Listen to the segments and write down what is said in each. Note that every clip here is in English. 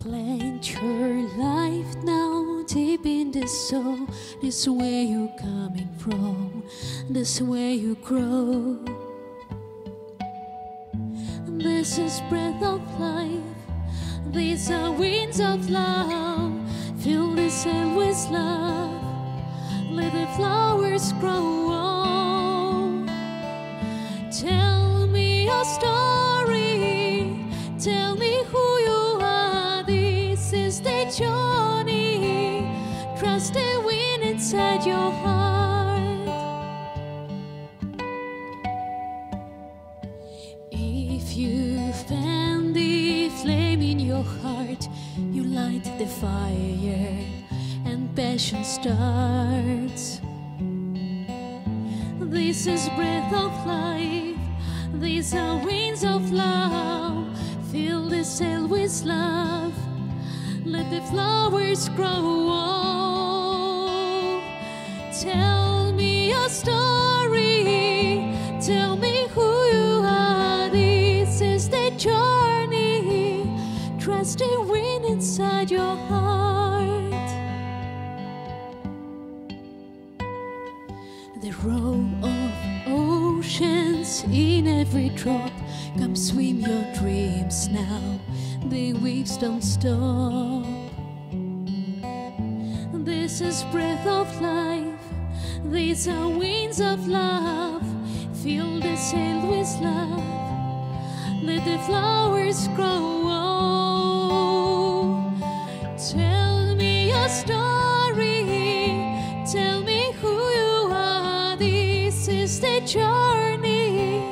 Plant your life now deep in the soul. This way you're coming from, this way you grow. This is breath of life, these are winds of love. Fill the sand with love, let the flowers grow. Tell me a story. Journey. Trust the wind inside your heart. If you fan the flame in your heart, you light the fire and passion starts. This is breath of life, these are winds of love. Fill the sail with love, let the flowers grow. Tell me your story, tell me who you are. This is the journey. Trust the wind inside your heart. The roar of oceans in every drop. Come swim your dreams now. The waves don't stop. This is breath of life. These are winds of love. Fill the sail with love. Let the flowers grow. Tell me your story. Tell me who you are. This is the journey.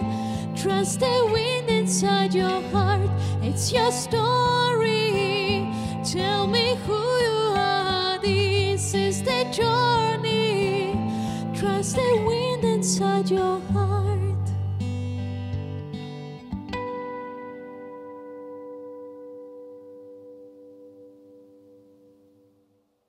Trust the wind inside your heart. It's your story. Tell me who you are. This is the journey. Trust the wind inside your heart.